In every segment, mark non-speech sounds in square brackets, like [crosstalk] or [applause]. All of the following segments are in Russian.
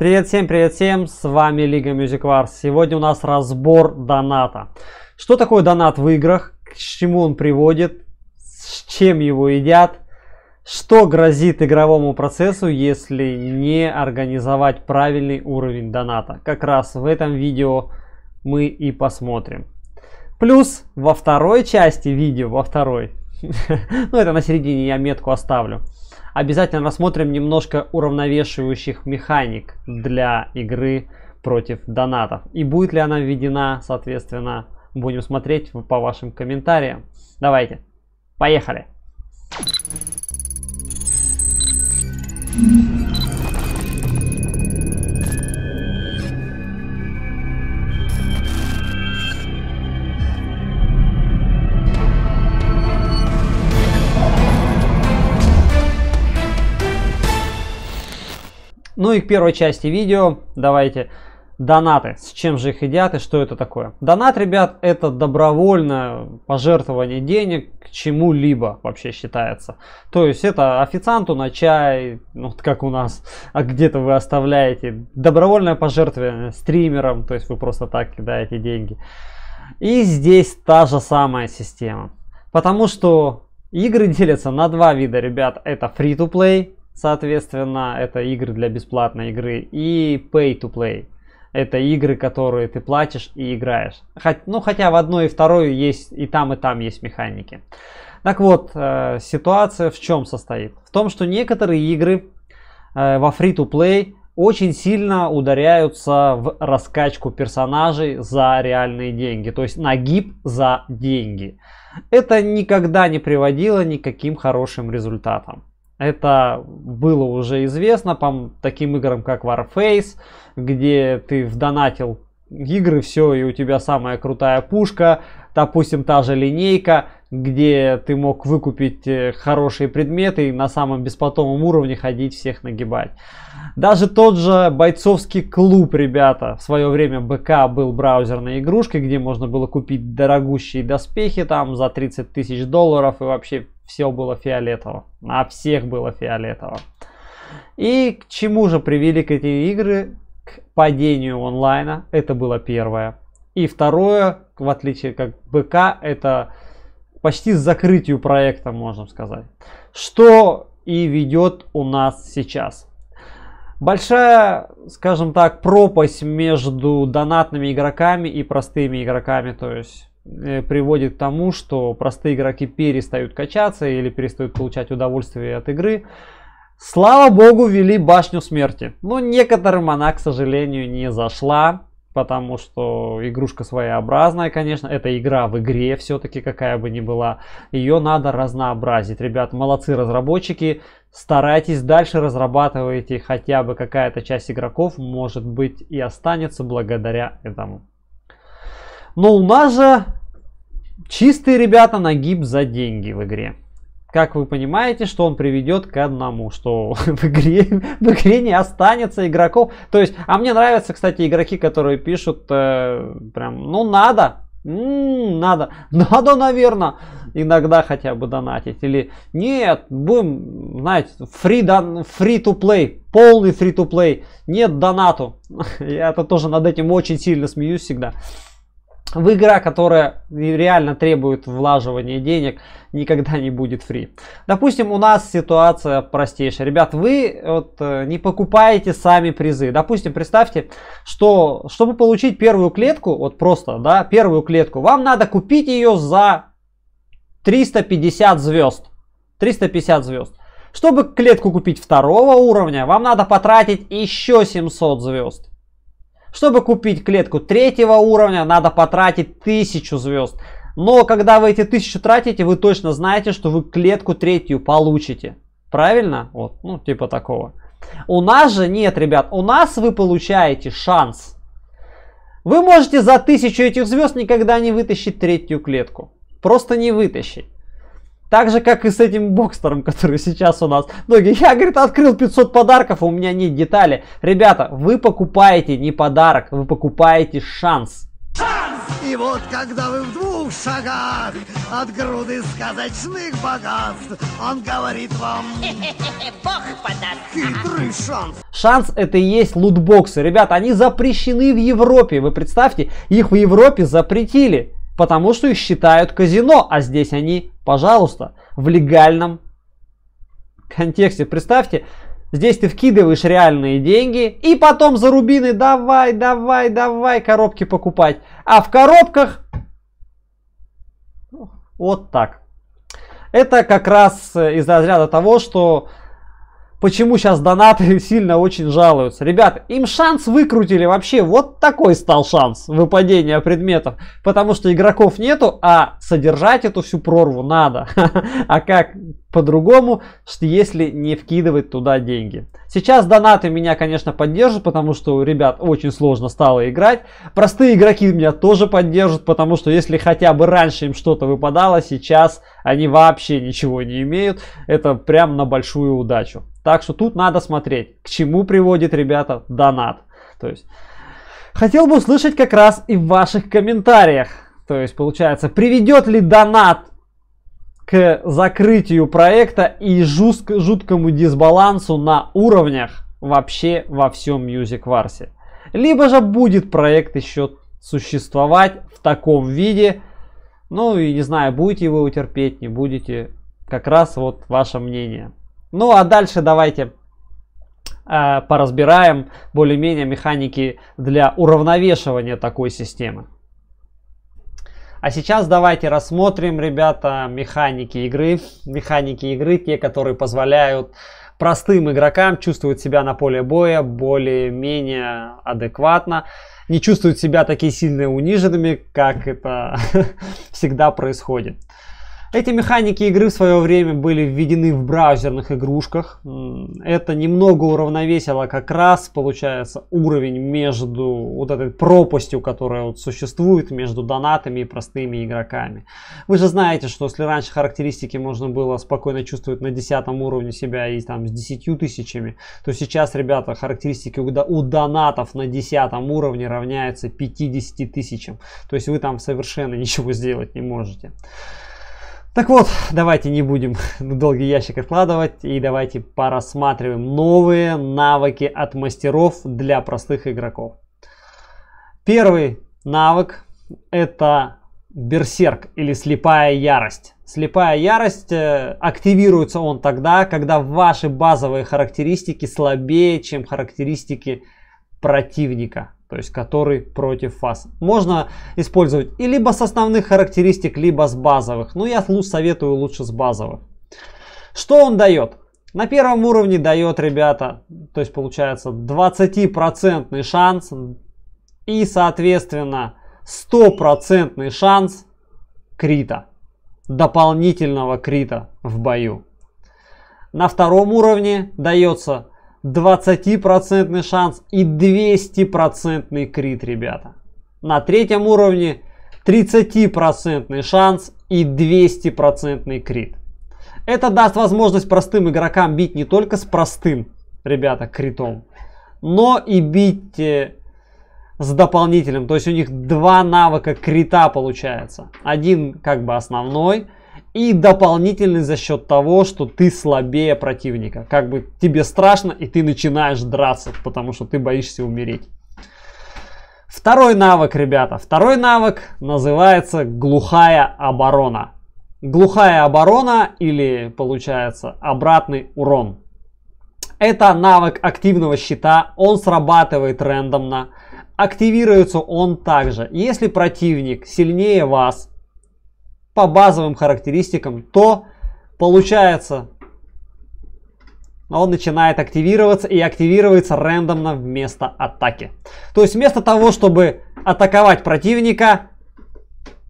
Привет всем, привет всем, с вами Лига Music Wars. Сегодня у нас разбор доната. Что такое донат в играх, к чему он приводит, с чем его едят, что грозит игровому процессу, если не организовать правильный уровень доната. Как раз в этом видео мы и посмотрим. Плюс во второй части видео, во второй, ну это на середине я метку оставлю, обязательно рассмотрим немножко уравновешивающих механик для игры против донатов. И будет ли она введена, соответственно, будем смотреть по вашим комментариям. Давайте, поехали! Ну и к первой части видео давайте донаты. С чем же их едят и что это такое? Донат, ребят, это добровольное пожертвование денег к чему-либо вообще считается. То есть это официанту на чай, вот как у нас, [laughs] а где-то вы оставляете. Добровольное пожертвование стримерам, то есть вы просто так кидаете деньги. И здесь та же самая система. Потому что игры делятся на два вида, ребят. Это free-to-play, Соответственно, это игры для бесплатной игры. И pay to play. Это игры, которые ты платишь и играешь. Хоть, ну, хотя в одной и второй есть и там, и там есть механики. Так вот, э, ситуация в чем состоит? В том, что некоторые игры э, во free-to-play очень сильно ударяются в раскачку персонажей за реальные деньги. То есть нагиб за деньги. Это никогда не приводило ни к каким хорошим результатам. Это было уже известно по таким играм, как Warface, где ты вдонатил игры, все, и у тебя самая крутая пушка, допустим, та же линейка, где ты мог выкупить э, хорошие предметы и на самом беспотомом уровне ходить всех нагибать. Даже тот же бойцовский клуб, ребята, в свое время БК был браузерной игрушкой, где можно было купить дорогущие доспехи там за 30 тысяч долларов и вообще все было фиолетово. На всех было фиолетово. И к чему же привели к эти игры? К падению онлайна. Это было первое. И второе, в отличие как БК, это почти закрытию проекта, можно сказать. Что и ведет у нас сейчас. Большая, скажем так, пропасть между донатными игроками и простыми игроками. То есть приводит к тому, что простые игроки перестают качаться или перестают получать удовольствие от игры. Слава богу, ввели башню смерти. Но некоторым она, к сожалению, не зашла. Потому что игрушка своеобразная, конечно. Это игра в игре все-таки, какая бы ни была. Ее надо разнообразить. Ребят, молодцы разработчики. Старайтесь дальше разрабатывайте. Хотя бы какая-то часть игроков, может быть, и останется благодаря этому. Но у нас же чистые ребята нагиб за деньги в игре. Как вы понимаете, что он приведет к одному, что [laughs] в игре, в игре не останется игроков. То есть, а мне нравятся, кстати, игроки, которые пишут э, прям, ну надо, м-м, надо, надо, наверное, иногда хотя бы донатить. Или нет, будем, знаете, free, дан, free to play, полный free to play, нет донату. [laughs] Я это тоже над этим очень сильно смеюсь всегда в игра, которая реально требует влаживания денег, никогда не будет фри. Допустим, у нас ситуация простейшая. Ребят, вы вот, э, не покупаете сами призы. Допустим, представьте, что чтобы получить первую клетку, вот просто, да, первую клетку, вам надо купить ее за 350 звезд. 350 звезд. Чтобы клетку купить второго уровня, вам надо потратить еще 700 звезд. Чтобы купить клетку третьего уровня, надо потратить 1000 звезд. Но когда вы эти тысячу тратите, вы точно знаете, что вы клетку третью получите. Правильно? Вот, ну, типа такого. У нас же нет, ребят. У нас вы получаете шанс. Вы можете за тысячу этих звезд никогда не вытащить третью клетку. Просто не вытащить. Так же, как и с этим бокстером, который сейчас у нас. Многие, я, говорит, открыл 500 подарков, а у меня нет детали. Ребята, вы покупаете не подарок, вы покупаете шанс. Шанс! И вот, когда вы в двух двух шагах от груды сказочных богатств. Он говорит вам... [laughs] Бог подаст. Хитрый шанс. Шанс это и есть лутбоксы. Ребята, они запрещены в Европе. Вы представьте, их в Европе запретили. Потому что их считают казино. А здесь они, пожалуйста, в легальном контексте. Представьте, Здесь ты вкидываешь реальные деньги и потом за рубины давай, давай, давай коробки покупать. А в коробках вот так. Это как раз из разряда того, что почему сейчас донаты [laughs] сильно очень жалуются. Ребят, им шанс выкрутили вообще. Вот такой стал шанс выпадения предметов. Потому что игроков нету, а содержать эту всю прорву надо. [laughs] А как по-другому, если не вкидывать туда деньги. Сейчас донаты меня, конечно, поддержат, потому что, ребят, очень сложно стало играть. Простые игроки меня тоже поддержат, потому что если хотя бы раньше им что-то выпадало, сейчас они вообще ничего не имеют. Это прям на большую удачу. Так что тут надо смотреть, к чему приводит, ребята, донат. То есть, хотел бы услышать как раз и в ваших комментариях. То есть, получается, приведет ли донат к закрытию проекта и жутк, жуткому дисбалансу на уровнях вообще во всем Music Wars. Либо же будет проект еще существовать в таком виде. Ну и не знаю, будете вы его терпеть, не будете. Как раз вот ваше мнение. Ну а дальше давайте э, поразбираем более-менее механики для уравновешивания такой системы. А сейчас давайте рассмотрим, ребята, механики игры. Механики игры, те, которые позволяют простым игрокам чувствовать себя на поле боя более-менее адекватно. Не чувствовать себя такие сильно униженными, как это [laughs] всегда происходит. Эти механики игры в свое время были введены в браузерных игрушках. Это немного уравновесило как раз, получается, уровень между вот этой пропастью, которая вот существует между донатами и простыми игроками. Вы же знаете, что если раньше характеристики можно было спокойно чувствовать на 10 уровне себя и там с 10 тысячами, то сейчас, ребята, характеристики у донатов на 10 уровне равняются 50 тысячам. То есть вы там совершенно ничего сделать не можете. Так вот, давайте не будем [laughs] долгий ящик откладывать и давайте порассматриваем новые навыки от мастеров для простых игроков. Первый навык это берсерк или слепая ярость. Слепая ярость э, активируется он тогда, когда ваши базовые характеристики слабее, чем характеристики противника то есть который против вас. Можно использовать и либо с основных характеристик, либо с базовых. Но я советую лучше с базовых. Что он дает? На первом уровне дает, ребята, то есть получается 20% шанс и, соответственно, 100% шанс крита, дополнительного крита в бою. На втором уровне дается 20% шанс и 200% крит, ребята. На третьем уровне 30% шанс и 200% крит. Это даст возможность простым игрокам бить не только с простым, ребята, критом, но и бить э, с дополнительным. То есть у них два навыка крита получается. Один как бы основной, и дополнительный за счет того, что ты слабее противника. Как бы тебе страшно, и ты начинаешь драться, потому что ты боишься умереть. Второй навык, ребята. Второй навык называется глухая оборона. Глухая оборона или получается обратный урон. Это навык активного щита, он срабатывает рандомно. Активируется он также, если противник сильнее вас по базовым характеристикам, то получается он начинает активироваться и активируется рандомно вместо атаки. То есть вместо того, чтобы атаковать противника,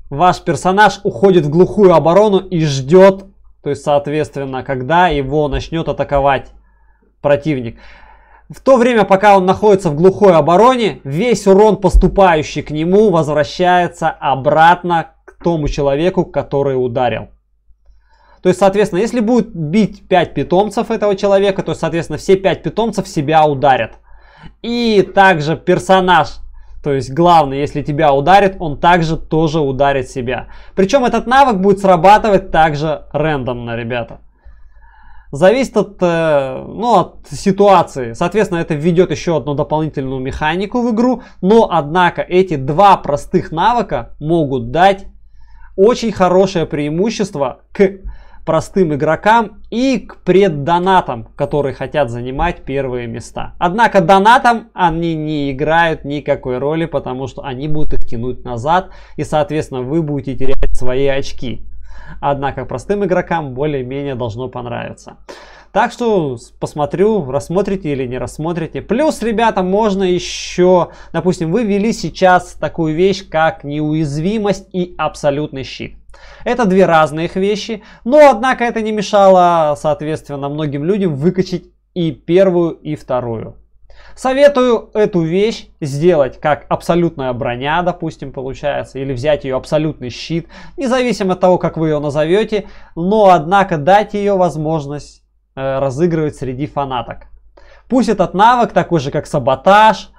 ваш персонаж уходит в глухую оборону и ждет, то есть соответственно, когда его начнет атаковать противник. В то время, пока он находится в глухой обороне, весь урон, поступающий к нему, возвращается обратно тому человеку, который ударил. То есть, соответственно, если будет бить 5 питомцев этого человека, то, соответственно, все 5 питомцев себя ударят. И также персонаж То есть главное, если тебя ударит, он также тоже ударит себя. Причем этот навык будет срабатывать также рандомно, ребята. Зависит от, э, ну, от ситуации. Соответственно, это введет еще одну дополнительную механику в игру. Но, однако, эти два простых навыка могут дать очень хорошее преимущество к простым игрокам и к преддонатам, которые хотят занимать первые места. Однако донатам они не играют никакой роли, потому что они будут их тянуть назад, и, соответственно, вы будете терять свои очки. Однако простым игрокам более-менее должно понравиться. Так что посмотрю, рассмотрите или не рассмотрите. Плюс, ребята, можно еще, допустим, вы ввели сейчас такую вещь, как неуязвимость и абсолютный щит. Это две разные вещи, но однако это не мешало, соответственно, многим людям выкачать и первую, и вторую. Советую эту вещь сделать как абсолютная броня, допустим, получается, или взять ее абсолютный щит, независимо от того, как вы ее назовете, но однако дать ее возможность разыгрывать среди фанаток. Пусть этот навык такой же, как саботаж,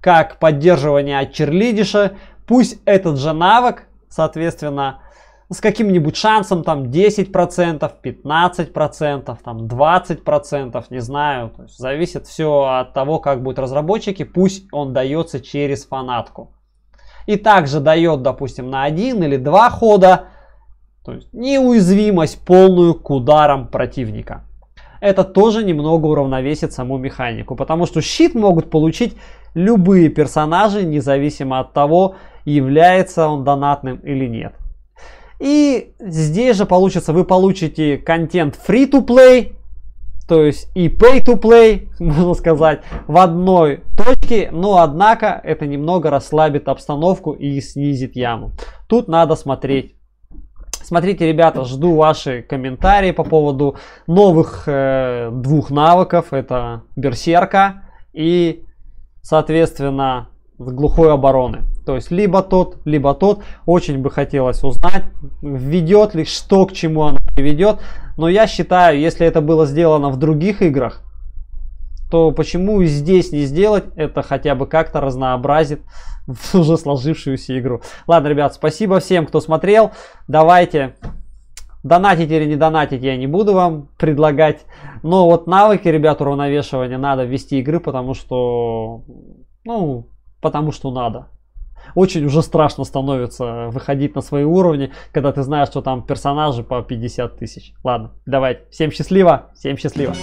как поддерживание от черлидиша, пусть этот же навык, соответственно, с каким-нибудь шансом там 10%, 15%, там 20%, не знаю. То есть зависит все от того, как будут разработчики. Пусть он дается через фанатку. И также дает, допустим, на один или два хода то есть неуязвимость полную к ударам противника. Это тоже немного уравновесит саму механику, потому что щит могут получить любые персонажи, независимо от того, является он донатным или нет. И здесь же получится, вы получите контент free to play, то есть и pay to play, [laughs] можно сказать, в одной точке, но однако это немного расслабит обстановку и снизит яму. Тут надо смотреть. Смотрите, ребята, жду ваши комментарии по поводу новых э, двух навыков. Это берсерка и, соответственно, глухой обороны. То есть либо тот, либо тот. Очень бы хотелось узнать, ведет ли, что к чему оно приведет. Но я считаю, если это было сделано в других играх, то почему здесь не сделать это хотя бы как-то разнообразит [laughs] уже сложившуюся игру. Ладно, ребят, спасибо всем, кто смотрел. Давайте Донатить или не донатить я не буду вам предлагать. Но вот навыки, ребят, уравновешивания надо ввести игры, потому что, ну, потому что надо. Очень уже страшно становится выходить на свои уровни, когда ты знаешь, что там персонажи по 50 тысяч. Ладно, давайте. Всем счастливо, всем счастливо.